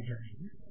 journey.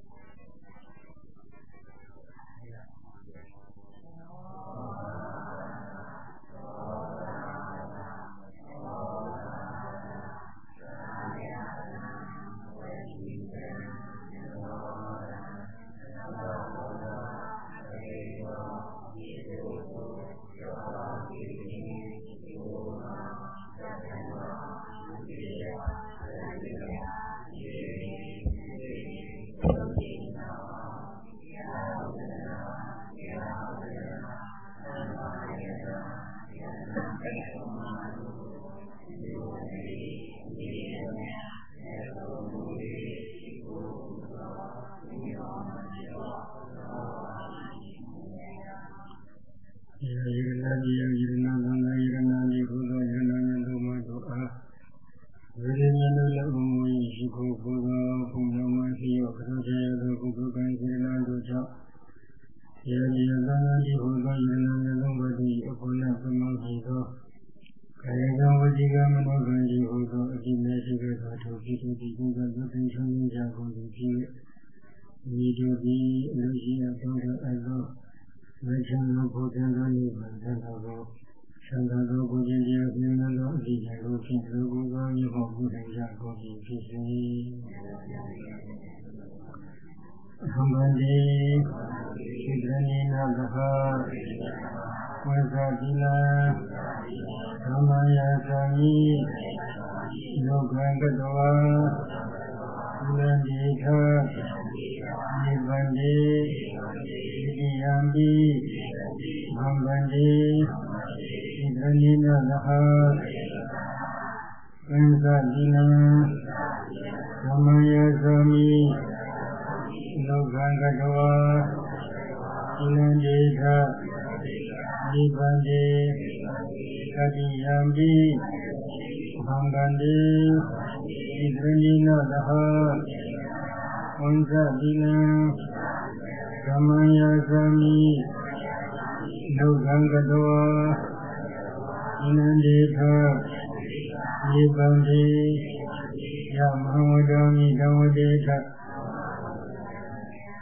ယရဏတိယရဏနာ တိယံပိမံဗန္တိဣန္ဒနိနသဟသံသတိနံသမယသမိလောကံကတဝါကုလံဒိဋ္ဌနိဗ္ဗန္တိသတိယံပိမံဗန္တိဣန္ဒနိနသဟသံသတိနံ သမံယာသမိဒုက္ခံကတောအနန္တေခယေပံတိယမဟဝတောမိဓမ္မတေခ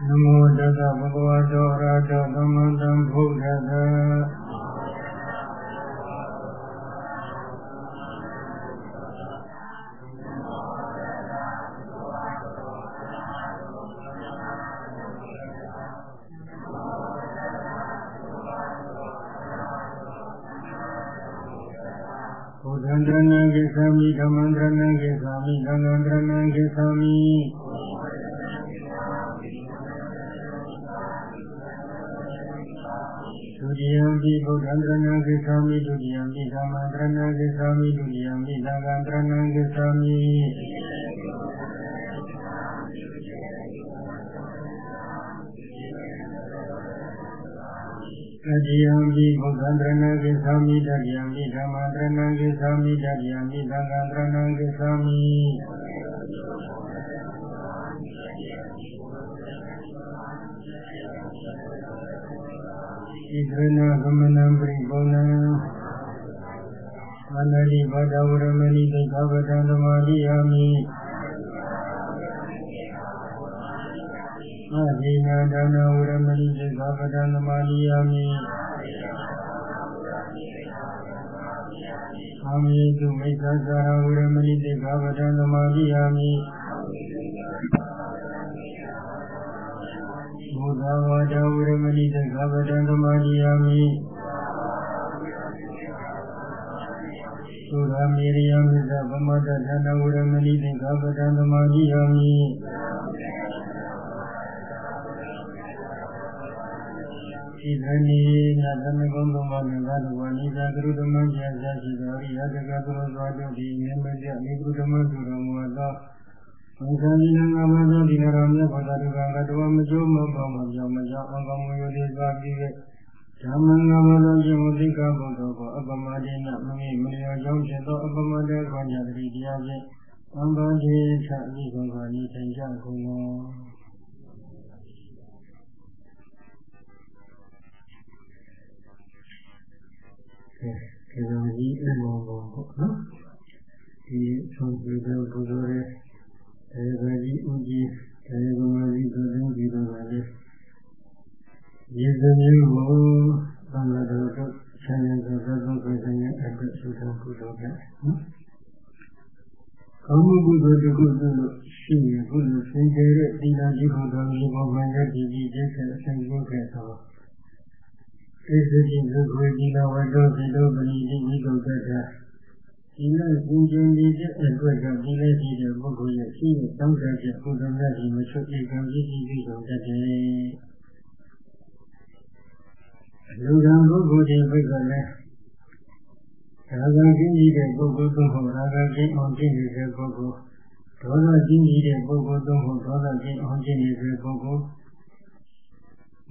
နမောတသဗုဒ္ဓဝါတော်ရတောသမ္မတံဘုဒ္ဓသာ န္တရဏံကိသာမိဓမ္မန္တရဏံကိသာမိသံဃန္တရဏံကိသာမိဒုတိယံပိဗုဒ္ဓံတရဏံကိသာမိဒုတိယံပိဓမ္မန္တရဏံကိသာမိဒုတိယံပိသံဃန္တရဏံကိသာမိ တတိယံဒီဘုဒ္ဓံတရဏံကိသာမိတတိယံဒီဓမ္မံတရဏံကိသာမိတတိယံဒီသံဃံတရဏံကိသာမိဣဒရဏဂမနံပရိပုဏ္ဏံအနရိဘဒဝရမဏိသိက္ခာပဒံသမာဓိယာမိ မဒိနာဒါနဝရမဏိသိက္ခာပဒံသမာဓိယာမိအာမိတုမိစ္ဆာသာဝရမဏိသိက္ခာပဒံသမာဓိယာမိဘုဒ္ဓဝါဒဝရမဏိသိက္ခာပဒံသမာဓိယာမိသုရမေရိယမိသဗ္ဗမတ္တသန္တဝရမဏိသိက္ခာပဒံသမာဓိယာမိ ရှိလန်ဒီနသမဂုံသုံးပါးနဲ့ဘာလို့ဝါနိသာကရုဓမ္မဉာဏ်ရရှိတော်ဤရတကကရုသောတို့ဒီမြေမပြဤကရုဓမ္မသူတော်မူသောဘုရားရှင်ငါမသောဒီနရမေဘာသာတုကံကတဝမကျိုးမပေါမပြောမကြောင်းအကောင်မယုတိသာပြီးခဲ့ဓမ္မငါမသောရှင်ဝတိကဘုသောကိုအပမဒေနမမိမလျောကြောင့်ဖြစ်သောအပမဒေကောညာတိတရားဖြင့်သံဃာတိသဤကုန်ပါဤထိုင်ကြကုန်သော ဒီလိုကြီးအမောဘောပေါ့နော်ဒီဆုံးပြေတော့ဘုရားရဲ့အဲဒီကြီးဦးကြီးအဲဒီကမာကြီးတို့လည်းဒီလိုပါလေယေဇုမျိုးဘုသံဃာတော်တို့ဆံရသောသောသောကိုယ်ဆိုင်အပ်ဆုတောင်းကုသိုလ်ပဲနော်ကောင်းမှုကုသိုလ်တခုသို့ရှိရဘုလိုသင်္ကြန်ရဲ့သီလကြီးဟောတော်မူသောမင်္ဂလာကြီးကြီးကျင့်တဲ့အစဉ်ကိုခဲ့သော ဣဇတိသုခေဒီလဝတ္တောဒီလိုပဏိတိဝိကုတ္တတာဒီလိုသင်္ကြန်နေတဲ့အတွက်ကြောင့်ဒီလိုရှိတဲ့ပုဂ္ဂိုလ်ရဲ့ရှိတဲ့တောင်းတချက်ဘုရားမြတ်ကြီးမချွတ်ဧကံကြီးကြီးပြီးဆုံးတတ်တယ်လူကံပုဂ္ဂိုလ်တွေဘက်ကလည်းရာဂကြီးကြီးတဲ့ပုဂ္ဂိုလ်သုံးဖို့ရာဂကြီးအောင်ကြည့်နေတဲ့ပုဂ္ဂိုလ်ဒေါသကြီးကြီးတဲ့ပုဂ္ဂိုလ်သုံးဖို့ဒေါသကြီးအောင်ကြည့်နေတဲ့ပုဂ္ဂိုလ်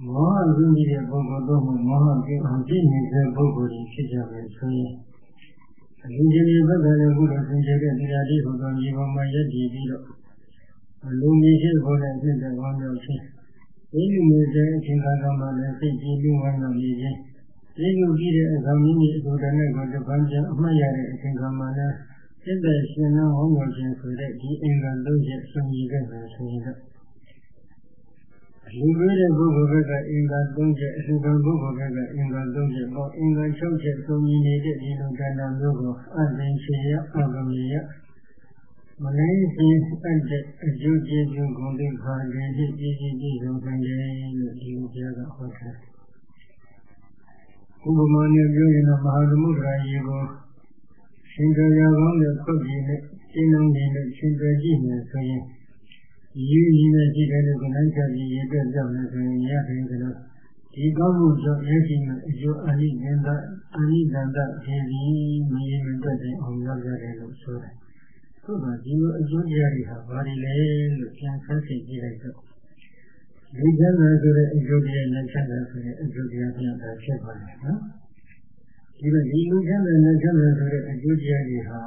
မောဟကြီးကြီးတဲ့ပုဂ္ဂိုလ်သုံးဖို့မောဟကြီးအောင်ကြည့်နေတဲ့ပုဂ္ဂိုလ်တွေဖြစ်ကြမယ်ဆိုရင်အရင်ကြီးဘက်ကလည်းဘုရားသင်္ကြန်တဲ့တရားလေးကိုတော့ဒီပေါ်မှာယက်တည်ပြီးတော့လူကြီးရှိဖို့နဲ့ဖြစ်တဲ့ဝမ်းမြောက်ခြင်းဒီလိုမျိုးတဲ့အချိန်ကာလမှာလည်းစိတ်ကြည်လူဝမ်းမြောက်နေခြင်းဒီလိုကြည့်တဲ့အကောင်ကြီးအတူတည်းနဲ့ကိုတပန်းပြန်အမှတ်ရတဲ့အချိန်ကာလမှာလည်းစိတ်သက်ရှင်သောဟောမြောက်ခြင်းဆိုတဲ့ဒီအင်္ဂါလုံးချက်ဆုံးရခဲ့တယ်ဆိုရင်တော့ လူတွေတဲ့ပုဂ္ဂိုလ်ဘက်ကအင်္ဂါ၃ချက်အစုံပုဂ္ဂိုလ်ဘက်ကအင်္ဂါ၃ချက်ပေါ့အင်္ဂါ၆ချက်သုံးရနေတဲ့ဒီလိုကဏ္ဍမျိုးကိုအသင်္ချေယအကမေယမလေးစီအပ်တဲ့အကျိုးကျေးဇူးကိုသိခါတယ်ဒီပြည်ပြည်ပြည်ဆုံးနိုင်တယ်လို့ဒီလိုပြကဟောထားဥပမာနဲ့ပြောရင်တော့မဟာသမုဒ္ဒရာရေကိုရှင်ကြရာကောင်းတဲ့ပုတ်ကြီးနဲ့ရှင်းလုံးနေနဲ့ရှင်ကြကြည့်နေဆိုရင် ရေးရင်းနဲ့ကြည့်တဲ့ကနန်းချပြီးရေပြတ်ကြောက်နေဆိုရင်ရတယ်ကလို့ဒီကောင်းမှုကြောင့်ရရှိမဲ့အကျိုးအနိသန္တအနိသန္တဖြည်းဖြည်းမရေမတွက်တဲ့အောင်ရောက်ရတယ်လို့ဆိုတယ်။သို့သောဒီလိုအကျိုးတရားတွေဟာဘာတွေလဲလို့ပြန်ဆန်းစစ်ကြည့်လိုက်တော့လူချမ်းသာဆိုတဲ့အကျိုးတရားနဲ့ချမ်းသာဆိုတဲ့အကျိုးတရားပြန်တာဖြစ်ပါတယ်နော်။ဒီလိုဒီလူချမ်းသာနဲ့ချမ်းသာဆိုတဲ့အကျိုးတရားတွေဟာ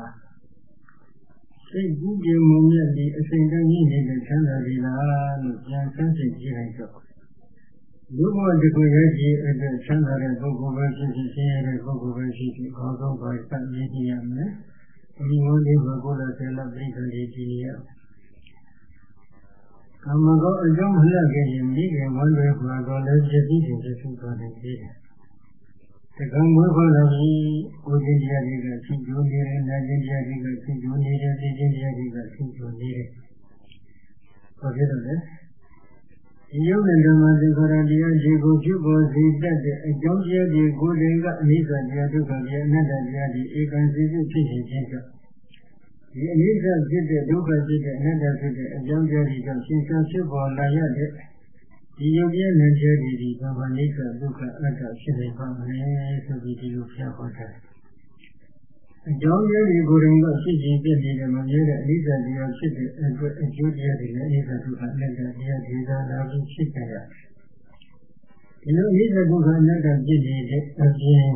စိတ်ကူးပြေမှုနဲ့ဒီအစဉ်တည်းကြီးနေတဲ့ချမ်းသာပြီလားလို့ပြန်ဆန်းစစ်ကြည့်လိုက်တော့လူဘဝတခုရဲ့ကြည့်အတွက်ချမ်းသာတဲ့ပုဂ္ဂိုလ်ပဲဖြစ်ဖြစ်ဆင်းရဲတဲ့ပုဂ္ဂိုလ်ပဲဖြစ်ဖြစ်ခေါင်းဆုံးပါစပ်ရည်ကြည့်ရမယ်။ဒီဝန်လေးမှာကိုယ်လည်းဆယ်လပြိဿလေးကြည့်ရကမ္မကောအကြောင်းလှက်ခဲ့ရင်ဒီကံဝမ်းတွေမှာတော့လည်းပြည့်စည်တယ်ပြည့်စုံသွားတယ်ကြည့်တယ် တကံဝေခေါ်လာပြီးကိုယ်ချင်းတရားတွေကဖြစ်ကျိုးနေတယ်၊နာကျင်တရားတွေကဖြစ်ကျိုးနေတယ်၊သိချင်းတရားတွေကဖြစ်ကျိုးနေတယ်။ဘာဖြစ်လို့လဲ။ဒီယုတ်နဲ့ဓမ္မသင်္ခါရတရားတွေကိုဖြစ်ပေါ်စေတတ်တဲ့အကြောင်းတရားတွေကိုယ်တိုင်ကအနိစ္စတရားဒုက္ခတရားအနတ္တတရားတွေဧကံစီစုဖြစ်နေခြင်းကြောင့်ဒီအနိစ္စဖြစ်တဲ့ဒုက္ခဖြစ်တဲ့အနတ္တဖြစ်တဲ့အကြောင်းတရားတွေကြောင့်ရှင်းရှားဖြစ်ပေါ်လာရတဲ့ ဒီယုတ်ရဲ့ဉာဏ်ချက်ဒီဘာဝနိစ္စဒုက္ခအတ္တဖြစ်နေပါမယ်ဆိုပြီးဒီလိုဖျက်ဟောတာအကြောင်းရင်းတွေကိုယ်တိုင်ကဖြစ်ခြင်းဖြစ်နေတယ်မမြဲတဲ့အနိစ္စတရားဖြစ်တဲ့အတွက်အကျိုးတရားတွေလည်းအနိစ္စဒုက္ခအနတ္တတရားဒီသာလာပြီးဖြစ်ကြရဒီလိုအနိစ္စဒုက္ခအနတ္တဖြစ်နေတဲ့အပြင်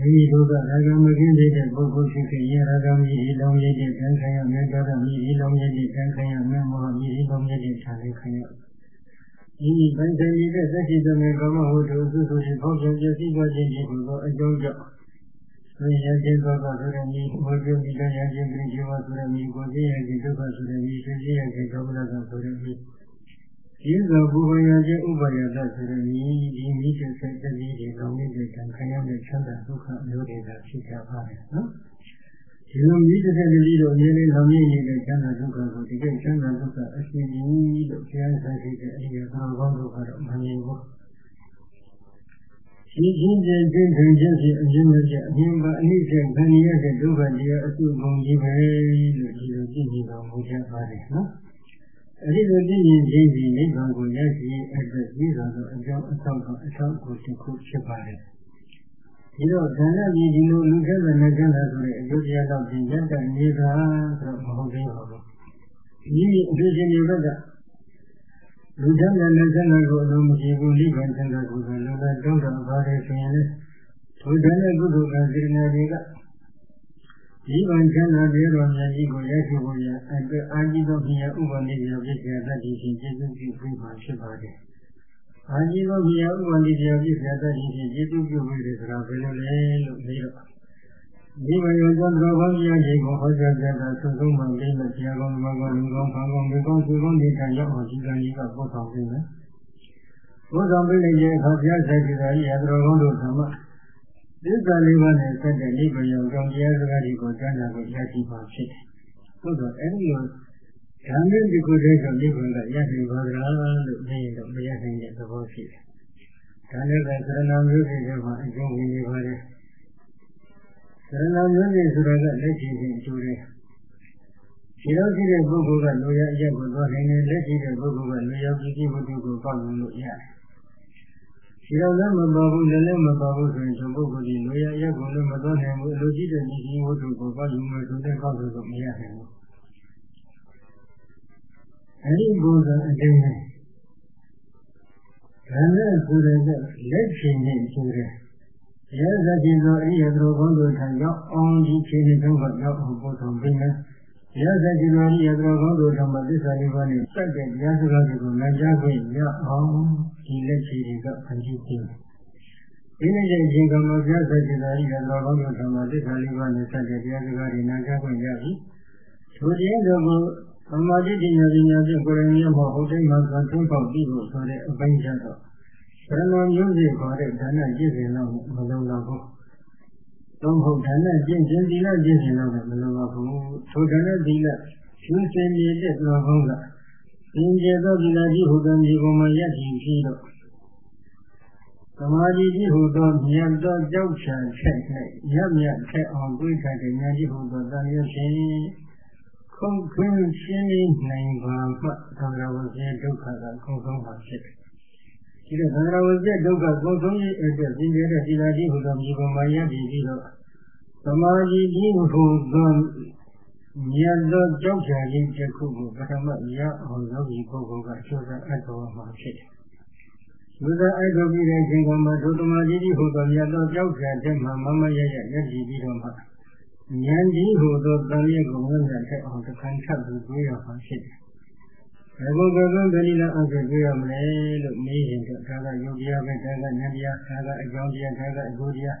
ဒီလိုကရာဂမကင်းတဲ့ပုဂ္ဂိုလ်ဖြစ်ခဲ့ရရာဂမကြီးဒီလောင်းရည်တဲ့ခံခံရမယ်ဒေါသမကြီးဒီလောင်းရည်တဲ့ခံခံရမယ်မောဟကြီးဒီလောင်းရည်တဲ့ခံခံရဒီပိုင်ဆိုင်နေတဲ့သက်ရှိတဲ့ကာမဝတ္ထုသုသုရှိဖောက်ပြန်ပြည့်စည်သွားခြင်းဒီကိုအကြောင်းကြောင့်ဆွေရခြင်းသောကဆိုတဲ့မိဝိပုမိတရခြင်းပြိจิวဆိုတဲ့မိကိုသိရခြင်းဒုက္ခဆိုတဲ့မိဆွေရခြင်းဒေါမနကဆိုတဲ့မိ ဒီသောဘူဝရခြင်းဥပါယတဆိုတဲ့မိဒီမိတဲ့စိတ်တည်းဒီလောင်းနေတဲ့ခံခံရတဲ့ချမ်းသာဒုက္ခအမျိုးတွေကဖြစ်ကြပါတယ်နော်ဒီလိုမိတဲ့တည်းတို့အမြဲတမ်းလောင်းနေတဲ့ချမ်းသာဒုက္ခကိုဒီကချမ်းသာဒုက္ခအရှိကြီးလို့ဆရာဆရာရှိတဲ့အရာကောင်းကောင်းတို့ကတော့မမြင်ဘူးဒီချင်းချင်းချင်းထင်ချင်းဖြင့်အရင်ကကြအရင်ကအနိစ္စခံရတဲ့ဒုက္ခတရားအစုကုန်ကြီးပဲလို့ဒီလိုကြည့်နေတော်မူကြပါတယ်နော် အဲဒီလိုကြည့်ရင်ချင်းစီနိဗ္ဗာန်ကိုရရှိအတွက်ပြီးတော့အကြောင်းအဆောက်အအဆောက်ကိုတစ်ခုဖြစ်ပါတယ်ဒီတော့ဒါနကြီးဒီလိုလူချက်နဲ့ကျန်တာဆိုတဲ့အကျိုးတရားတော့ဒီရက်တနေတာဆိုတော့မဟုတ်သေးပါဘူးဒီအဖြစ်ရှင်တွေဘက်ကလူချမ်းသာနဲ့ဆန္ဒကိုအလုံးမရှိဘူးလိဗ္ဗာန်ဆန္ဒကိုလည်းလည်းတောင်းတပါတယ်ဆိုရင်လည်းထိုတဲ့ကုသိုလ်ကစေတနာတွေက လိဗ္ဗာန်ချမ်းသာတဲ့တော်မြတ်ကြီးကိုရရှိဖို့ရအတွက်အာကြီးသောမြတ်ဥပနိဒေယပြည့်စုံတတ်သည့်ဖြင့်ကျေးဇူးပြုပြီးမှဖြစ်ပါတယ်။အာကြီးသောမြတ်ဥပနိဒေယပြည့်စုံတတ်သည့်ဖြင့်ကျေးဇူးပြုပြီးတဲ့စကားဘယ်လိုလဲလို့ပြီးတော့ဒီဘယောကြောင့်တော်ကောင်းကြီးအချိန်ကိုဟောကြားကြတာသုံးဆုံးမှပြိမဲ့ဆရာကောင်းမကောင်းလူကောင်းဖန်ကောင်းလူကောင်းသူကောင်းဒီတိုင်ရောက်အောင်ဒီကံကြီးကပို့ဆောင်ပေးမယ်ပို့ဆောင်ပေးလိုက်တဲ့အခါဘုရားဆိုင်ကြတာကြီးရတော်ကောင်းတို့ဓမ္မ သစ္စာလေးပါးနဲ့ဆက်တဲ့ဒီဘယောကြောင့်တရားစကားတွေကိုကြားနာဖို့ရရှိပါဖြစ်တယ်သို့တော့အဲဒီလိုဓမ္မဒီကိုတည်းကဒီဘုံကရနိုင်ပါလားလို့နေတော့မရနိုင်တဲ့သဘောရှိတယ်ဒါနဲ့ကသရဏမျိုးတွေမှာအကျုံးဝင်နေပါတယ်ရဏမျိုးတွေဆိုတာကလက်ရှိချင်းအကျိုးတွေဒီလိုရှိတဲ့ပုဂ္ဂိုလ်ကလူရအရက်ကိုသွားနိုင်တယ်လက်ရှိတဲ့ပုဂ္ဂိုလ်ကလူရပြည်ပြည်ဝတ္ထုကိုကောက်ယူလို့ရတယ် ဒီလိုလည်းမပါဘူးလည်းလည်းမပါဘူးဆိုရင်ဒီပုဂ္ဂိုလ်ဒီလူရအရက်ကိုလည်းမသွားနိုင်ဘူးလူရှိတဲ့ပြည်ပြည်ဝတ္ထုကိုကောက်ယူမှဆိုတဲ့ကောက်ယူလို့မရနိုင်ဘူးအဲဒီဘုရားအတင်းနဲ့ဒါနဲ့ကိုယ်ရဲ့လက်ရှင်နဲ့ကျိုးတယ်ရဲဇတိသောအရိယသူဘုန်းတို့ထံရောက်အောင်ဒီခြေနှုံးကရောက်အောင်ပို့ဆောင်ပေးမယ်။ ရဲဇတိသောအရိယသူဘုန်းတို့ထံမှာသစ္စာလေးပါးနဲ့စက်တဲ့တရားစကားတွေကိုနိုင်ကြခွင့်ရအောင်ဒီလက်ချီတွေကဖန်တီးပေးမယ်။ဒီနေ့ချင်းချင်းကမှပြဇတိသောအရိယသူဘုန်းတို့ထံမှာသစ္စာလေးပါးနဲ့စက်တဲ့တရားစကားတွေနိုင်ကြခွင့်ရပြီ။ထိုခြင်းတို့ကိုသမာဓိပညာပညာဖြင့်ကိုယ်ရင်းရမှာဟုတ်တယ်မှာကထွန်းပေါက်ပြီးဖို့ဆိုတဲ့အပိုင်းကျတော့ဘယ်လိုမျိုးစီခေါ်တဲ့ဒါနကျင့်စဉ်တော့မလုံလောက်ဘူး။ သုံးဖို့ဒါနကျင့်ခြင်းဒီလကျင့်စဉ်တော့မလုံလောက်ဘူး။ထိုဒါနဒီလရှင်စင်နေတဲ့တော်ကောင်းကသင်ကျေသောဒီလကြီးဟူသောမြေပေါ်မှာရည်ကြည်ပြီးတော့သမာဓိကြီးဟူသောမြတ်သောကြောက်ချံချက်၌ရမြတ်ထက်အောင်တွေးထားတဲ့ဉာဏ်ကြီးဟူသောတန်ရဖြင့်ခုံခွင်းရှင်းနိုင်ပါမှသံဃာဝဇ္ဇဒုက္ခကခုံဆုံးပါဖြစ်တယ် ဒီလိုသံဃာဝဇ္ဇဒုက္ခကိုဆုံးရေးအတွက်သင်ကြတဲ့ဒီလာတိဟူသောမြေပေါ်မှာရည်တည်ပြီးတော့သမာဓိကြီးဟူသောမြတ်သောကြောက်ကြခြင်းတစ်ခုကိုပထမရအောင်ယောဂီပုဂ္ဂိုလ်ကကျိုးစားအပ်တော်မှာဖြစ်တယ်။ကျိုးစားအပ်တော်ပြီးတဲ့အချိန်ကမှဒုသမာဓိကြီးဟူသောမြတ်သောကြောက်ကြတဲ့မှာမမရရရည်တည်ပြီးတော့မှဉာဏ်ကြီးဟူသောတန်ရကိုဝိညာဉ်ထက်အောင်တစ်ခါထပ်ပြီးတွေးရမှာဖြစ်တယ် ဘယ်လိုကံဗလိလာအောင်တွေ့ရမလဲလို့မေးရင်တော့ဒါကယုတ်တရားပဲဒါကဉာဏ်တရားဒါကအကြောင်းတရားဒါကအကျိုးတရား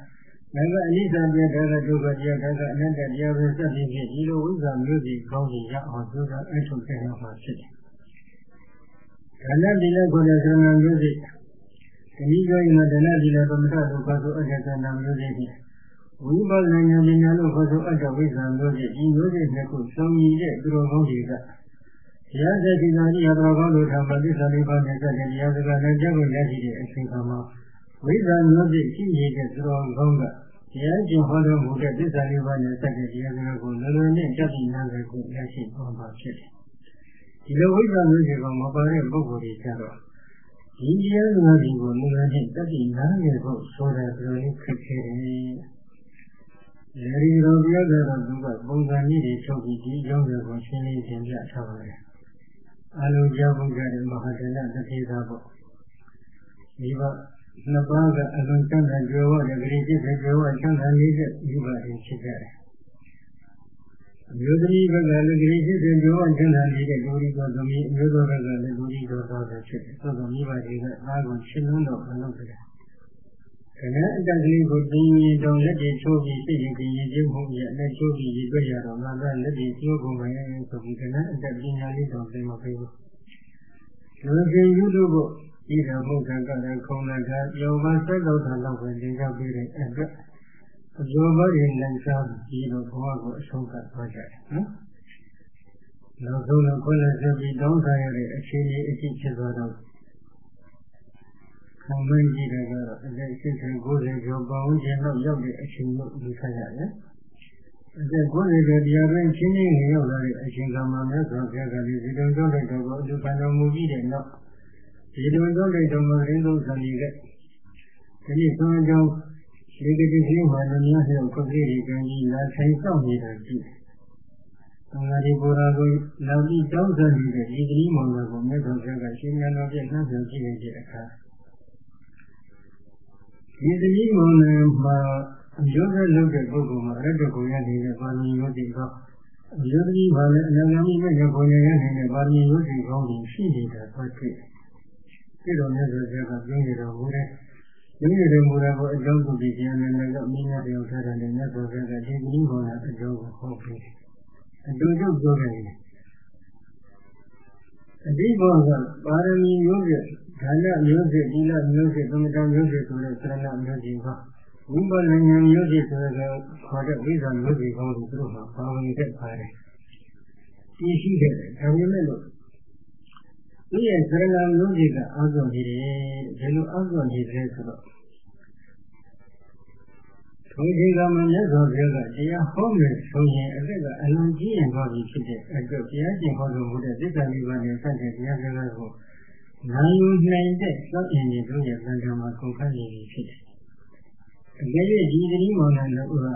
ဒါကအနိစ္စတရားဒါကဒုက္ခတရားဒါကအနတ္တတရားပဲစသဖြင့်ဒီလိုဝိဇ္ဇာမျိုးစီကောင်းစီရအောင်ကြိုးစားအထုတ်ခဲ့ရမှာဖြစ်တယ်။ဒါနဲ့ဒီလက်ကိုလည်းသံဃာမျိုးစီဒီနည်းပြောရင်ဒါနဲ့ဒီလက်သမထဒုက္ခဆိုအတ္တသံဃာမျိုးစီဖြင့်ဝိပဿနာဉာဏ်ပညာလို့ခေါ်ဆိုအတ္တဝိဇ္ဇာမျိုးစီဒီမျိုးစီနှစ်ခုစုံညီတဲ့သူတော်ကောင်းတွေက တရားစတိနာကြီးအတော်ကောင်းလို့ထာမသစ္စာလေးပါးနဲ့စတဲ့တရားစကားနဲ့ကြွရရှိတဲ့အချိန်ခါမှာဝိဇ္ဇာမျိုးဖြင့်ရှိနေတဲ့သူတော်ကောင်းကတရားကျင့်ဟောတော်မူတဲ့သစ္စာလေးပါးနဲ့စတဲ့တရားစကားကိုလွယ်လွယ်နဲ့တတ်ပြီးနားလည်ကိုရရှိသွားမှာဖြစ်တယ်။ဒီလိုဝိဇ္ဇာမျိုးတွေကမပါတဲ့ပုဂ္ဂိုလ်တွေကြတော့ဒီတရားစကားတွေကိုလွယ်လွယ်နဲ့တတ်ပြီးနားလည်ဖို့ဆိုတဲ့သူတွေခက်ခဲတယ်။လေရီတော်ပြကတော့သူကပုံစံကြီးတွေထုတ်ပြီးဒီအကြောင်းတွေကိုရှင်းလင်းသင်ပြထားပါတယ်။ အလုံးကြောက်ကြတဲ့မဟာတဏသတိသာပေါ့ဒီပါနှစ်ပါးကအလုံးချမ်းသာကြွယ်ဝတဲ့ဂရိစိတ်ကြွယ်ဝချမ်းသာနေတဲ့ဒီပါရင်ဖြစ်ကြတယ်အမျိုးသမီးဘက်ကလည်းဂရိစိတ်ကြွယ်ဝချမ်းသာနေတဲ့ဒုရီတော်သမီးအမျိုးသားဘက်ကလည်းဒုရီတော်သားပဲဖြစ်တယ်ဆိုတော့မိဘတွေကအားကုန်ရှင်းလုံးတော့မလုပ်ကြဘူး ခဏအတက်ကလေးကိုတင်းရင်တောင်လက်တွေချိုးပြီးစိတ်ရင်ကြီးရင်ကျုပ်မှုရလက်ချိုးပြီးရတွေ့ရတော့ငါကလက်တွေချိုးကုန်မယ်ဆိုပြီးခဏအတက်ပညာလေးတောင်သိမပေးဘူးလူကြီးယူလို့ကိုဒီတော်ဘုရားကလည်းခုံလိုက်တာယောမဆက်တော့တာတော့ပဲသင်ကြပေးတဲ့အတွက်အကျိုးမရင်လည်းစားပြီးတော့ဘဝကိုအဆုံးသတ်သွားကြတယ်နော်နောက်ဆုံးတော့ခွင့်လက်ဆက်ပြီးတောင်းထားရတဲ့အခြေအနေအဖြစ်ဖြစ်သွားတော့ ခံမင်းကြည့်တယ်ကတော့အသက်80 90ကျော်ပေါင်းခြင်းတော့ရောက်တဲ့အချိန်လို့ယူဆရတယ်။အသက်90ကျော်တရားတွင်ချင်းချင်းနေရောက်လာတဲ့အချိန်ကမှမြတ်စွာဘုရားကလည်းဒီလိုကြောင့်တဲ့တော်ကိုအလူခံတော်မူပြီးတဲ့နောက်ဒီလိုကြောင့်တဲ့တော်မှာရင်းသုံးဆံနေတဲ့ဒီနေ့သွန်ကြောင့်ဒီကတိရှိမှလည်းများလျောက်ခွင့်လေးတွေကကြီးလာဆိုင်ဆောင်နေတာရှိတယ်။သံဃာဒီဘုရားကိုနောက်ပြီးတောင်းဆိုနေတဲ့ဒီကလေးမောင်တော်ကိုမြတ်စွာဘုရားကရှင်ညာတော်ပြည့်နှံ့ပြန်ကြည့်နေတဲ့အခါ ဒီသမီးမောင်နှံမှာအမျိုးသားလုပ်တဲ့ပုဂ္ဂိုလ်မှာအဲ့ဒါကိုရနေတဲ့ပါရမီယောတိကောအမျိုးသမီးမှာလည်းအနာဂတ်မဲ့ရခွန်ရရနေတဲ့ပါရမီယောတိကောင်းကိုရှိနေတာတွေ့တွေ့တယ်။ဒီလိုမျိုးဆိုကြကပြောနေတော့ဘူးတဲ့။ယဒီလိုတွေမူတာကိုအကြောင်းကိုဒီကျန်တဲ့ကမိညာတရားထားတဲ့မြတ်စွာဘုရားကဒီကနေ့ပေါ်လာအကြောင်းကိုဟောပြီးအတူတူပြောခဲ့တယ်အဒီဘောကပါရမီမျိုးစေ ဒါနမျိုးစေသီလမျိုးစေသမထမျိုးစေဆိုတဲ့သရဏမျိုးစီကဝိပဿနာမျိုးစေဆိုတဲ့ခေါ်တဲ့ဝိဇ္ဇာမျိုးစီကောင်းကိုသူတို့ကပါဝင်တဲ့ပါတယ်သိရှိတယ်ဒါပေမဲ့လို့ဒီရဲ့သရဏမျိုးစီကအာဇောနေတယ်ဒီလိုအာဇောနေတယ်ဆိုတော့ထိုဒီကမမြတ်စွာဘုရားကတရားဟောမယ်ဆိုရင်အသက်ကအလွန်ကြီးရင်သွားပြီဖြစ်တဲ့အတွက်တရားကျင့်ဟောတော်မူတဲ့သစ္စာလေးပါးနဲ့ဆက်တဲ့တရားစကားကို နိုင်ယူနိုင်တဲ့စောင့်ရင်တို့ရဲ့သံဃာမှာကုန်ခန့်နေပြီဖြစ်တယ်။အကယ်၍ဒီသတိမောင်နှံတို့က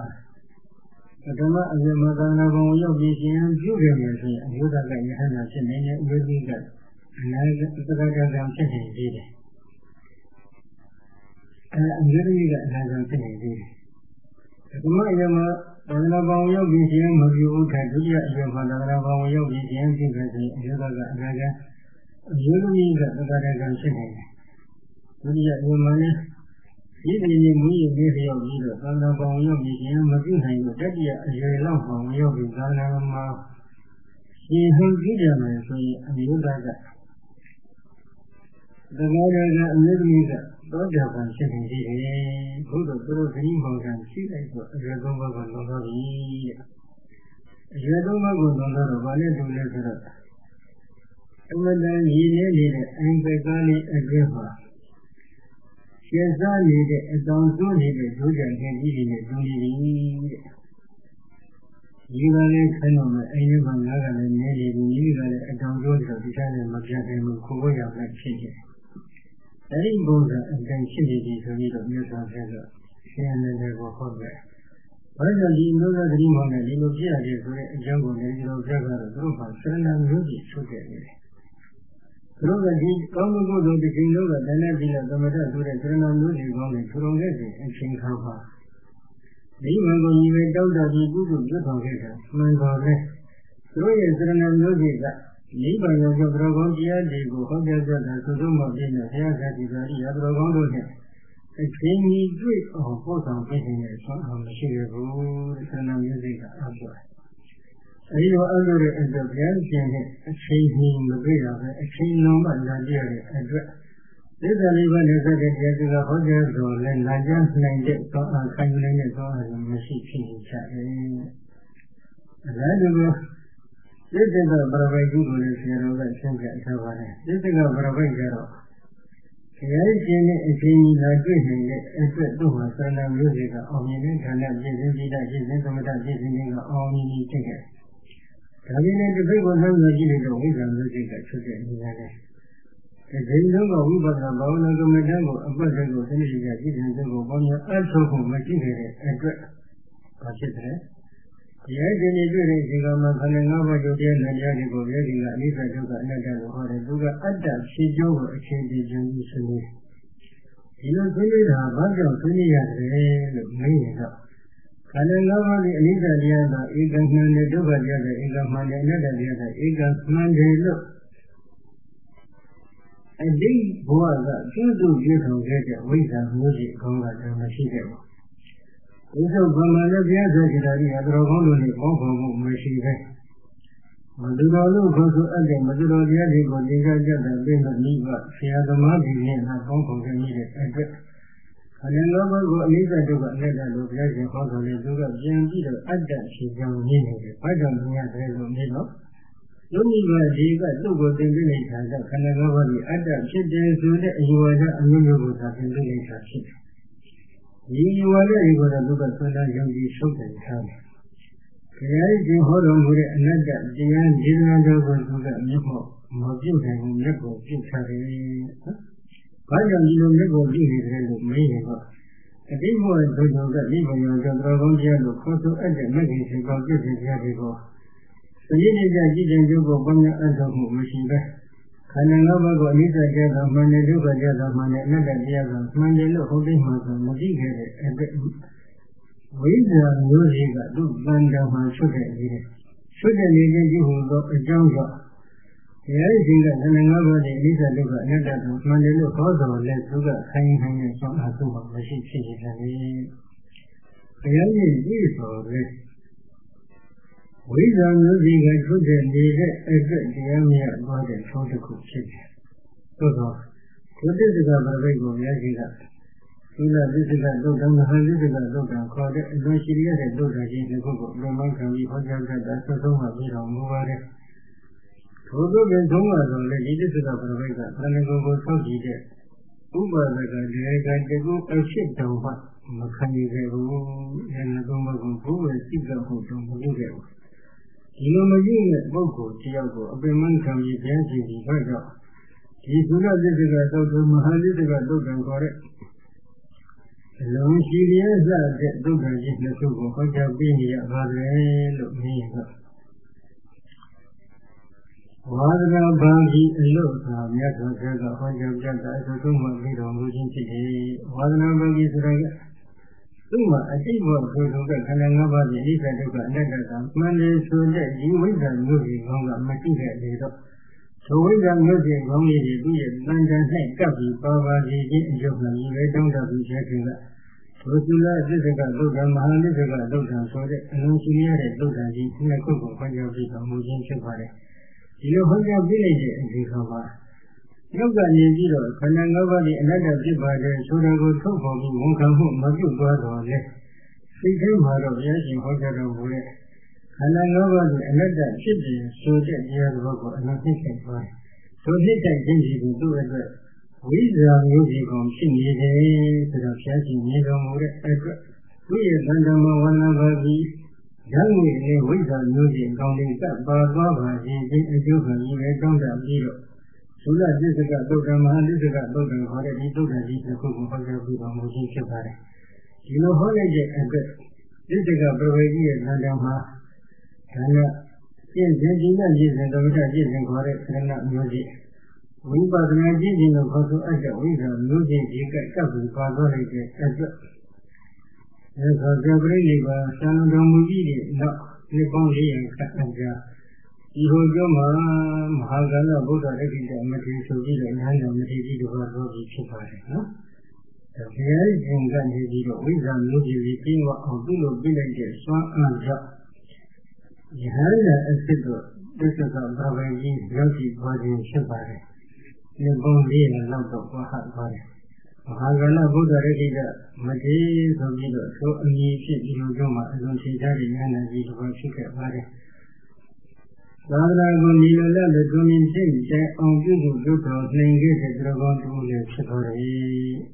ပထမအပြမသာနာဘုံရောက်ပြီးရှင်ပြုခဲ့မယ်ဆိုရင်အယုဒကယဟနာဖြစ်နေတဲ့အယုဒိကအနာဂတ်သရကံဖြစ်နေသေးတယ်။အဲအယုဒိကအနာဂတ်ဖြစ်နေသေးတယ်ပထမအယမှာသန္တာဘောင်ရောက်ပြီးခြင်းမပြုဘူးတဲ့ဒုတိယအယမှာသန္တာဘောင်ရောက်ပြီးခြင်းဖြစ်ခဲ့ခြင်းအယုဒကအနာဂတ် အယုဒိကသက္ကရကံဖြစ်နေတယ်ဒုတိယအယမှာလည်းဒီတည်းမူရင်းလေးလျောက်ပြီးတော့သန္တာဘောင်ရောက်ပြီးခြင်းမပြုနိုင်လို့တတိယအယလောက်ဘောင်ရောက်ပြီးသန္တာမှာရှင်ဟန်ကြည့်ကြမယ်ဆိုရင်အယုဒကသက္ကရကအယုဒိကသောတာပန်ဖြစ်နေသေးတယ်ဘုဒ္ဓသူတို့သတိမောင်ကရှိလိုက်တော့အရသုံးဘက်ကလွန်သွားပြီတဲ့အရသုံးဘက်ကိုလွန်သွားတော့ဘာနဲ့တူလဲဆိုတော့ အမတန်ရည်နေနေတဲ့အင်္ဂကားလေးအတွင်းမှာရှင်းစားနေတဲ့အတောင်စိုးနေတဲ့ဒုကြံခင်ကြီးတွေနဲ့တူနေပြီတဲ့ဒီကလေးခဏမှအိမ်ထဲမှာငါးကလည်းနေနေပြီဒီကလည်းအတောင်စိုးဆိုတော့ဒီတိုင်းလည်းမပြတ်နိုင်ဘူးခိုးခိုးရပဲဖြစ်နေတယ်အဲ့ဒီဘုရားအတိုင်းရှိနေပြီဆိုပြီးတော့မြတ်စွာဘုရားကရှင်းနေတဲ့ကိုဟောတယ်။ဘာကြောင့်ဒီမျိုးသားသတိမောင်းနဲ့ဒီလိုပြရတယ်ဆိုတဲ့အကြောင်းကိုလည်းဒီလိုပြကတော့သူတို့ကစရဏမျိုးကြီးထုတ်ခဲ့နေတယ်။ သူတို့ကဒီကောင်းမှုကုသိုလ်တစ်ချိန်လုံးကတဏှာပြီးတော့သမထဆိုတဲ့စရဏမျိုးကြီးကောင်းတွေထူထောင်ခဲ့တဲ့အချိန်ခါမှာဒီမင်္ဂလာကြီးတောက်တာဒီကုသိုလ်ပြုဆောင်ခဲ့တာမှန်ပါပဲ။သူတို့ရဲ့စရဏမျိုးကြီးကနိဗ္ဗာန်ရောက်သောဘုရားကောင်းတရားတွေကိုဟောကြားကြတာသုဆုံးမပြည့်တဲ့ဘုရားသာတိသာရိယဘုရားကောင်းတို့နဲ့အချင်းကြီးတွေ့အောင်ပို့ဆောင်ပေးနေတဲ့ဆွမ်းအောင်မရှိရဘူးတဲ့ဆန္ဒမျိုးစိတ်ကအပ်ပါတယ်။ အဲဒီလိုအပ်လို့တဲ့အတွက်ဘုရားရှင်နဲ့အချင်းကြီးမတွေ့ရပဲအချင်းလုံးမှလာကြရတဲ့အတွက်သစ္စာလေးပါးနဲ့ဆက်တဲ့တရားတွေကဟောကြားတော်လဲလာကြနိုင်တဲ့သောအားခံယူနိုင်တဲ့သောအားမရှိဖြစ်နေကြတယ်။အဲဒါကြောင့်စိတ်တကပရပိုက်ကြီးကိုလည်းဆရာတော်ကရှင်းပြထားပါတယ်စိတ်တကပရပိုက်ကြတော့ခရီးရှင်နဲ့အချင်းကြီးလာတွေ့နေတဲ့အတွက်သူ့မှာသန္တာမျိုးတွေကအောင်မြင်တဲ့ဌာနပြည့်စုံကြည့်တဲ့ပြည့်စုံသမထပြည့်စုံခြင်းကအောင်မြင်နေဖြစ်ခဲ့ ဒါပေမဲ့တစ်ပိတ်ကိုနှောင့်ယှက်ကြည့်လို့ဝိဇ္ဇာမျိုးတွေကချုပ်တဲ့နေရာနဲ့ဒီလုံးကဝိပဿနာဘာဝနာကမ္မဋ္ဌာန်းကိုအပတ်တွေကိုသိနေကြကြည့်တဲ့စိတ်ကိုပေါင်းများအထုတ်ဖို့မရှိနေတဲ့အတွက်ဘာဖြစ်တယ်ရဲဒီနေ့တွေ့တဲ့ဒီကမှာခန္ဓာ၅ပါးတို့တဲ့နာတရားတွေကိုရဲဒီကအနိစ္စဒုက္ခအနတ္တကိုဟောတယ်သူကအတ္တဖြစ်ကြောကိုအခြေတည်ခြင်းပြီးဆွေးနွေးဒီလိုဆွေးနွေးတာဘာကြောင့်ဆွေးနွေးရတယ်လို့မေးရင်တော့ ခန္ဓာ၅ပါးဒီအနိစ္စတရားကဧကမှန်တဲ့ဒုက္ခတရားကဧကမှန်တဲ့အနတ္တတရားကဧကမှန်တယ်လို့အတိဘဝကကျွတ်ကျွတ်ပြည့်စုံခဲ့တဲ့ဝိဇ္ဇာမျိုးကြီးအကောင်းကတည်းမရှိခဲ့ပါဘူးဒီလိုဗမာလည်းဘုရားဆိုကြတာကြီးအတော်ကောင်းလို့နေပေါင်းဖော်မှုမရှိပဲမတူတော်လို့ခေါ်ဆိုအပ်တဲ့မတူတော်တရားတွေကိုသင်္ကြန်ကြတဲ့ပြိမနိဗ္ဗာန်ဆရာသမားကြီးနဲ့ပေါင်းဖော်ခဲ့မိတဲ့အတွက် ခန္ဓာ၅ပါးကိုအနိစ္စဒုက္ခအနတ္တလို့ဘုရားရှင်ဟောတော်လေသူကပြန်ပြီးတော့အတ္တဖြစ်ကြောင်းမြင်နေတယ်။ဘာကြောင့်မြင်ရတယ်လို့မြင်တော့ယုံကြည်ကဒီကသူ့ကိုသင်ပြနေတာကခန္ဓာ၅ပါးကြီးအတ္တဖြစ်တယ်ဆိုတဲ့အယူဝါဒအမျိုးမျိုးကိုသာသင်ပြနေတာဖြစ်တယ်ဒီဝါဒတွေကိုတော့သူကဆွမ်းသားယုံကြည်ရှုပ်တယ်ထားတယ်။ဘုရားရှင်ဟောတော်မူတဲ့အနတ္တတရားဒီနာတော်ကိုသူကမြတ်ဖို့မပြုတ်နိုင်ဘူးမြတ်ကိုပြုတ်ထားတယ်။ ဘာကြောင့်ဒီလိုမြတ်ကိုပြုတ်နေတယ်လို့မေးရင်တော့အတိမောဒုက္ခကဒီဘုံရောတော်တော်ကောင်းတရားလို့ခေါ်ဆိုအပ်တဲ့မြတ်ကြီးရှင်ကောင်းပြည့်စုံတရားတွေကိုသတိနဲ့ကြကြည့်တဲ့ကျုပ်ကိုပေါင်းများအပ်တော်မှုမရှိပဲ။ခန္ဓာ၅ပါးကိုအနိစ္စတရားကမှန်တယ်ဒုက္ခတရားကမှန်တယ်အနတ္တတရားကမှန်တယ်လို့ဟုတ်သိမှဆိုမသိခဲ့တဲ့အတွက်ဝိဇ္ဇာမျိုးကြီးကသူ့တန်တာမှာဆွတ်တဲ့အကြီးတယ်ဆွတ်တဲ့နေတဲ့ဒီဟိုသောအကြောင်းကြောင့် ဒတရားရှင်ကခန္ဓာ၅ပါးရဲ့အနိစ္စဒုက္ခအနတ္တကိုမှန်တယ်လို့ဟောတော်လဲသူကခိုင်းခိုင်းနဲ့ဆောင်းအားထုတ်မှမရှိဖြစ်နေတယ်။တရားရှင်ကြည့်တော်လဲဝိဇ္ဇာမျိုးစီကထုတ်တဲ့နေတဲ့အတွက်တရားမြတ်သွားတဲ့သောတစ်ခုဖြစ်တယ်။သို့သောဘုဒ္ဓစကားပြိတ်ကိုများရှိကသုလသစ္စကသုတ်တံမဟာသစ္စကသုတ်တံခေါ်တဲ့အလွန်ရှိရတဲ့သုတ်တံကြီးတစ်ခုကိုလွန်မှန်ခံပြီးဟောကြားတတ်တာဆက်ဆုံးမှပြီးတော်မူပါတယ်။ ထို့သောပင်ဆုံးမှဆိုလေဒီသစ္စကပြိတ်ကခန္ဓာကိုယ်ကိုထောက်ကြည့်တဲ့ဥပါဒကဒီကတကူအဖြစ်တော်မှမခံရခဲ့ဘူး။ဉာဏ်သုံးပါးကိုဘုရားစိတ်ကဟုတ်တော်မူခဲ့ဘူး။ဒီလိုမကြည့်တဲ့ပုဂ္ဂိုလ်တယောက်ကိုအပင်မခံပြီးဘုရားရှင်ကြီးဘက်တော့ဒီသုလသစ္စကသုတ်တံမဟာသစ္စကသုတ်တံခေါ်တဲ့အလုံးရှိရစတဲ့ဒုက္ခကြီးနှစ်ခုကိုဟောကြားပေးနေရပါတယ်လို့မြင်ရတော့ ဝါဒနာဗံကြီးအလို့သာမြတ်စွာဘုရားကဟောကြားပြတာအဆုံးမှပြီးတော်မူခြင်းဖြစ်တယ်ဝါဒနာဗံကြီးဆိုတာကသူ့မှာအတိတ်ဘဝကိုယ်ဆုံးကခန္ဓာ၅ပါးရဲ့အိဋ္ဌဒုက္ခအနတ္တကမှန်တယ်ဆိုတဲ့ဒီဝိဇ္ဇာမျိုးကြီးကောင်းကမရှိတဲ့လေတော့ဒုဝိဇ္ဇာမျိုးကြီးကောင်းကြီးသူ့ရဲ့တန်တန်၌ကပ်ပြီးပါပါစီခြင်းအကျုပ်နဲ့ရေတောင်းတပြီးချက်ခြင်းကဘုသုလသစ္စကသုတ်တံမဟာသစ္စကသုတ်တံဆိုတဲ့အလုံးရှိရတဲ့သုတ်တံကြီးနှစ်ခုကိုဟောကြားပြီးတော်မူခြင်းဖြစ်ပါတယ်။ ဒီလိုဟောကြားပြလိုက်တဲ့အချိန်ခါမှာရောက်ကနေပြီးတော့ခန္ဓာ၅ပါးဒီအနတ္တဖြစ်ပါတယ်ဆိုတာကိုထုတ်ဖော်ပြီးဝန်ခံမှုမပြုတ်သွားတော့လေစိတ်ထဲမှာတော့ဘုရားရှင်ဟောကြားတော်မူတဲ့ခန္ဓာ၅ပါးဒီအနတ္တဖြစ်တယ်ဆိုတဲ့တရားတော်ကိုအနသိဆိုင်သွားတယ်။ဆိုဖြစ်တဲ့ခြင်းကြီးကိုသူ့အတွက်ဝိဇ္ဇာမျိုးကြီးကောင်ဖြစ်နေတယ်ဆိုတော့ဘုရားရှင်မြင်တော်မူတဲ့အတွက်သူ့ရဲ့သံဃာမဝန္ဒဘာကြီး ရံငွေနဲ့ဝိဇ္ဇာမျိုးကြီးကောင်လေးကပါသွားပါခြင်းဒီအကျိုးခံပြီးပဲတောင်းတပြီးတော့သုလသစ္စကသုတ်တံမဟာသစ္စကသုတ်တံခေါ်တဲ့ဒီသုတ်တံကြီးတစ်ခုကိုဟောကြားပြီးတော်မူခြင်းဖြစ်ပါတယ်ဒီလိုဟောလိုက်တဲ့အတွက်သစ္စကပရဝေကြီးရဲ့သံဃာမှာဒါနဲ့ကျင့်ခြင်းဒီနဲ့ရည်စင်တော်ထကျင့်ခြင်းခေါ်တဲ့ခန္ဓာမျိုးကြီးဝိပဿနာကြည့်ခြင်းလို့ခေါ်ဆိုအပ်တဲ့ဝိဇ္ဇာမျိုးချင်းဒီကကပ်ပြီးပါသွားလိုက်တဲ့အတွက် အဲဆိုကြပြိဋိဘာသံတော်မူကြီးတွေနောက်ဒီပေါင်းလေးရခတ်အကြာဒီဟိုကျောမှာမဟာကလဗုဒ္ဓရက္ခိတမထေဆိုပြီးတော့ဉာဏ်တော်မထေကြီးတို့ကတော့ဒီဖြစ်ပါတယ်နော်ဒါဘုရားရှင်ကနေပြီးတော့ဝိဇ္ဇာမျိုးကြီးတွေပြီးတော့အောင်ပြုလို့ပြလိုက်တဲ့စွမ်းအားကြောင့်ယဟန်ရဲ့အဖြစ်တော့သစ္စာကဘာပဲကြီးရောက်ကြည့်ပေါ်ခြင်းဖြစ်ပါတယ်ဒီပုံလေးနဲ့လောက်တော့ဟောဟတ်သွားတယ် မဟာကလဗုဒ္ဓရတိကမတိဆိုပြီးတော့သို့အမည်ဖြစ်ဒီလိုကြောင့်မှအလွန်ချိန်ထားတဲ့ဉာဏ်နဲ့ကြီးတစ်ပါးဖြစ်ခဲ့ပါတယ်သာသနာကိုညီလလက်တဲ့တွင်ဖြစ်တဲ့အောင်ပြုဖို့ဒုက္ခနှိမ်ခဲ့တဲ့ကြောကောင်းတူလည်းဖြစ်သွားတယ်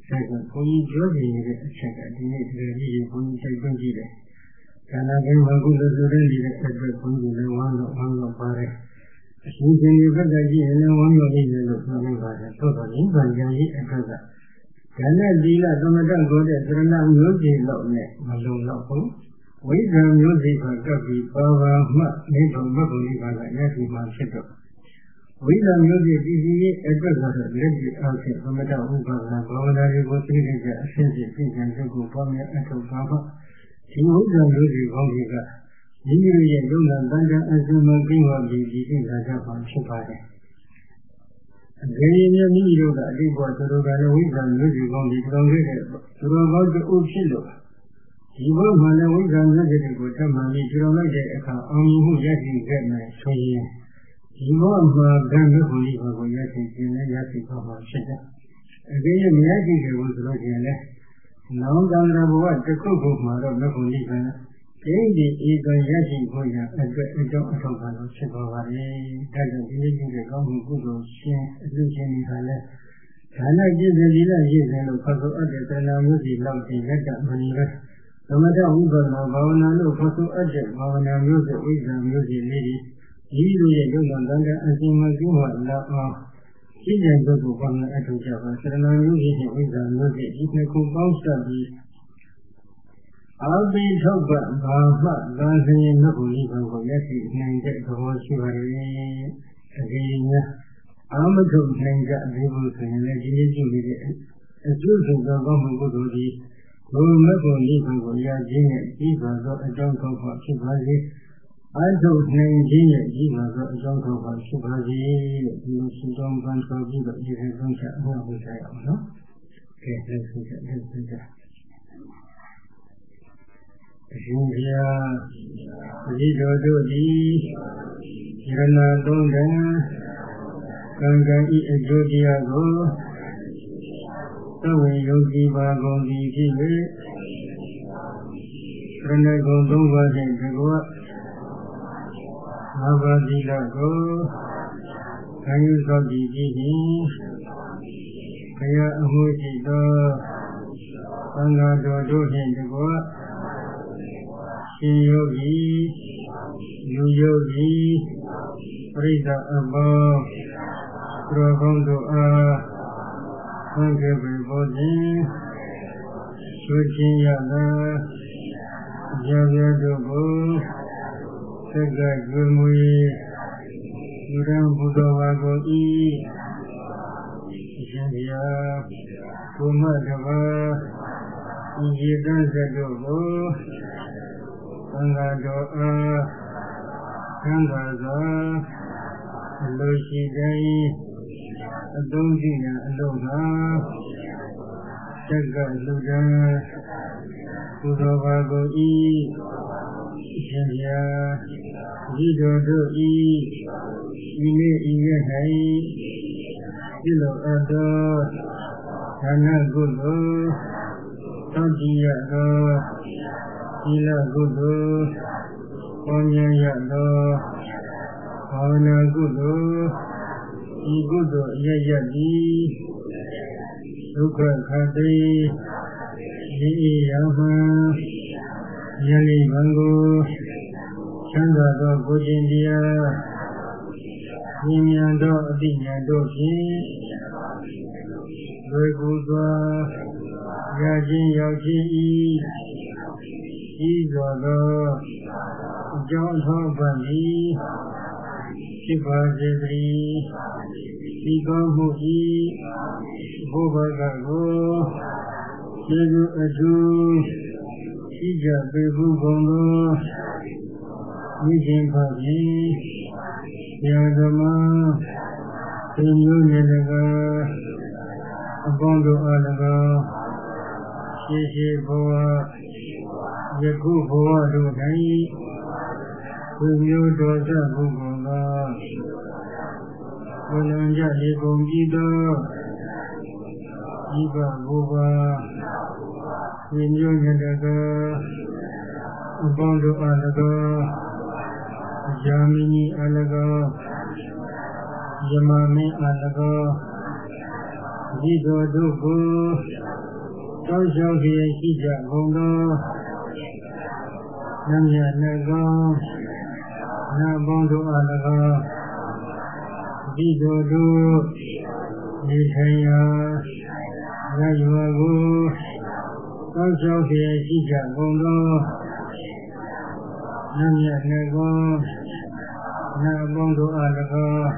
။ဒါကဘုန်းကြီးပြောနေတဲ့အချက်ကဒီနေ့ဒီလိုကြီးဘုန်းကြီးစိတ်သွင်းကြည့်တယ်။ဒါနာကင်းမှာကုသိုလ်ဆိုတဲ့နေတဲ့အတွက်ဘုန်းကြီးလည်းဝမ်းတော့ဝမ်းတော့ပါတယ်။အရှင်ရှင်ဒီဘက်ကကြည့်ရင်ဝမ်းမြောက်နေတယ်လို့ပြောနေပါတယ်သို့တော်နိဗ္ဗာန်ဉာဏ်ကြီးအတွက်က ဒါနဲ့ဒီလသမတကိုတဲ့သရဏမျိုးစီလောက်နဲ့မလုံလောက်ဘူးဝိဇ္ဇာမျိုးစီကကပ်ပြီးပါပါမှနိဗ္ဗာန်မဂ္ဂနိဗ္ဗာန်ကရရှိမှဖြစ်တော့ဝိဇ္ဇာမျိုးစီပြည်စီရဲ့အတွက်ကတော့လက်ရှိအားဖြင့်သမတဥပါဒနာဘာဝနာတွေကိုသိနေကြအရှင်းရှင်းသိကြံချက်ကိုပေါ်မြတ်အထောက်ပါမှဒီဝိဇ္ဇာမျိုးစီကောင်းကြီးကမိမိရဲ့လုံလတန်တန်အစမကိဝပြီးဒီသိလာကြပါဖြစ်ပါတယ်။ အကြေမြမိမိတို့ကအတိတ်ဘဝသူတို့ကလည်းဝိဇ္ဇာမျိုးစုကောင်းဒီတောင်းခဲ့တဲ့သူတော်ကောင်းတူဖြစ်လို့ဒီဘဝမှာလည်းဝိဇ္ဇာမျိုးစုတွေကိုတတ်မှန်ပြီးသူတော်လိုက်တဲ့အခါအောင်မြင်မှုရရှိခဲ့မယ်ဆိုရင်ဒီဘဝမှာကံမျိုးကိုဒီဘဝကိုရရှိခြင်းနဲ့ရရှိပါမှာဖြစ်တယ်။အကြေမရရှိခဲ့ဘူးဆိုတော့ကျင်လည်းနောင်တန္တရာဘဝတစ်ခုခုမှာတော့မြတ်ဘုရား ကဒီဒီဧကရရှိဖို့ရအတွက်အကြောင်းအထောက်အပံ့ဖြစ်ပါပါလေ။ဒါကြောင့်ဒီနေ့ကျတဲ့ကောင်းမှုကုသိုလ်ရှင်အလူရှင်တွေကလည်းဒါနကြည်စည်လရည်စင်လို့ခေါ်ဆိုအပ်တဲ့သဏ္ဍာန်မျိုးစီလောက်ဒီလက်တမဏီပဲသမထဝိပဿနာဘာဝနာလို့ခေါ်ဆိုအပ်တဲ့ဘာဝနာမျိုးစုဝိဇ္ဇာမျိုးစီလေးတွေဒီလိုရဲ့ဒုက္ခတန်တဲ့အရှင်မကိဝလာအောင်ရှင်းတဲ့ပုဂ္ဂိုလ်ပေါ်မှာအထောက်ကြပါသရဏမျိုးစီနဲ့ဝိဇ္ဇာမျိုးစီဒီနှစ်ခုပေါင်းစပ်ပြီး အာပိထုတ်ကဘာမှသာစင်မဟုတ်ဘူးဘုံကိုလက်ရှိနိုင်တဲ့သဘောရှိပါရဲ့။အဒီများအာမထုတ်နိုင်ကြသေးဘူးဆိုရင်လည်းဒီနေ့ကြည့်နေတဲ့အကျိုးဆုံးသောကောင်းမှုကုသိုလ်ဒီဘုံမက်ကိုနိဗ္ဗာန်ကိုရခြင်းနဲ့ပြီးပါသောအကြောင်းကောင်းမှဖြစ်ပါစေအထုနိုင်ခြင်းရဲ့ဒီမှာဆိုအကြောင်းတော်ပါရှိပါစေတဲ့ဒီလိုရှိတော်ပန်တော်ပြီးတော့ဒီလိုဆုံးချအမှန်ကိုကြားရအောင်နော်ကဲလက်ဆုံးချလက်ဆုံးချအ ရှင်ဘုရားပရိတော်တို့သည်ယရဏသုံးတန်ကံကံဤအကျိုးတရားကိုသဝေယုတ်ကြည်ပါကုန်သည်ဖြစ်၍ရဏဂုံသုံးပါးဖြင့်ဒီကောငါးပါးသီလကိုခံယူသောကြည်ပြီးသည်ခရအမှုရှိသောသံဃာတော်တို့ဖြင့်ဒီကော ရှင်ယောဂီယူယောဂီပရိသအဘောသူတော်ကောင်းတို့အားဆံကေပေပေါ်ခြင်းဆွေးချင်းရသောရရတို့ကိုသက်ကကျွေးမွေးလူရန်ဘုရားဝါကိုဤအရှင်ဘုရားဘုမတပါဤရည်တန်းဆက်တို့ကို သံဃာတော်အားသံဃာစွာအလိုရှိတိုင်းအသုံးရှိရန်အလုံးသာသက်ကလူတန်းဘုရားဝါကိုဤအရှင်ဘုရားဤတော်တို့ဤဤနေ့ဤရက်၌ပြုလို့အပ်သောဌာနကုသိုလ်သောတိယသော သီလကုသိုလ်ပေါင်းများရသောဘာဝနာကုသိုလ်ဤကုသိုလ်အရရသည်ဒုက္ခခတိဤရဟံယလိဘံကိုချမ်းသာသောကိုယ်ခြင်းတရားဉာဏ်ဉာဏ်သောအတိညာတို့ဖြင့်လွယ်ကူစွာရခြင်းရောက်ခြင်း ဤဤစွာသောအကြောင်းအထောက်ပံ့သည်ဖြစ်ပါစေတည်းဒီကောင်းမှုဤဘုရားကကိုကျေးဇူးအထူးရှိကြပေဘူးကုန်သောမိခင်ဖခင်ဆရာသမားသင်မျိုးနေတကအပေါင်းတို့အား၎င်းရှိရှိဘဝ ယခုဘဝတို့၌သူမျိုးတော်စဘုကုန်သောဘုလံကြရေကုန်ကြည်သောဤဘဘုရားသင်မျိုးနေတကအပေါင်းတို့အား၎င်းယာမင်းကြီးအလကောယမမင်းအလကောဒီတော်တို့ကိုတောင်းလျှောက်ရရှိကြကုန်သော နမြတ်နှကောနာပေါင်းတို့အလကောဒီတော်တို့ဒီထိုင်ရာရရွာကိုတောင်းလျှောက်ရရှိကြကုန်သောနမြတ်နှကောနာပေါင်းတို့အား၎င်း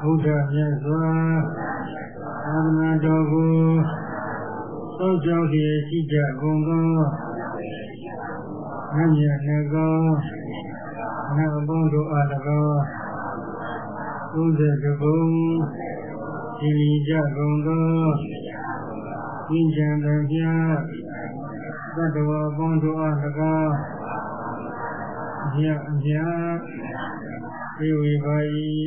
ဘုရားမြတ်စွာသာသနာတော်ကိုသောကြောင့်ရှိကြကုန်သော နမြတ်နှကောနာပေါင်းတို့အား၎င်းဘုရားတဘုံရှိလီကြကုန်သောဉာဏ်ဉာဏ်တရားသတ္တဝါပေါင်းတို့အား၎င်းအမြအမြေဝေပါ၏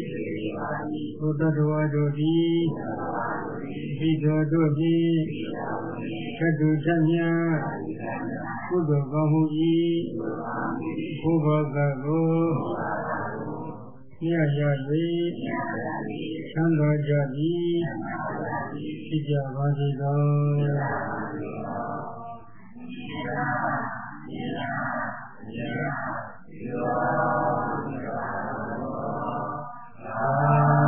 ဘုဒ္ဓတော်တို့သည်ဒီတော်တို့သည်သတ္တုတမြ ကုသိုလ်ကောင်းမှုဤဘုရားသတ်ကိုမြတ်ရ၍ချမ်းသာကြသည်ဖြစ်ကြပါစေသောအာ